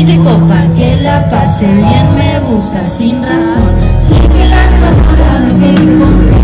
si de copa que la pase bien me gusta sin razón. Sé que la colorada que yo compré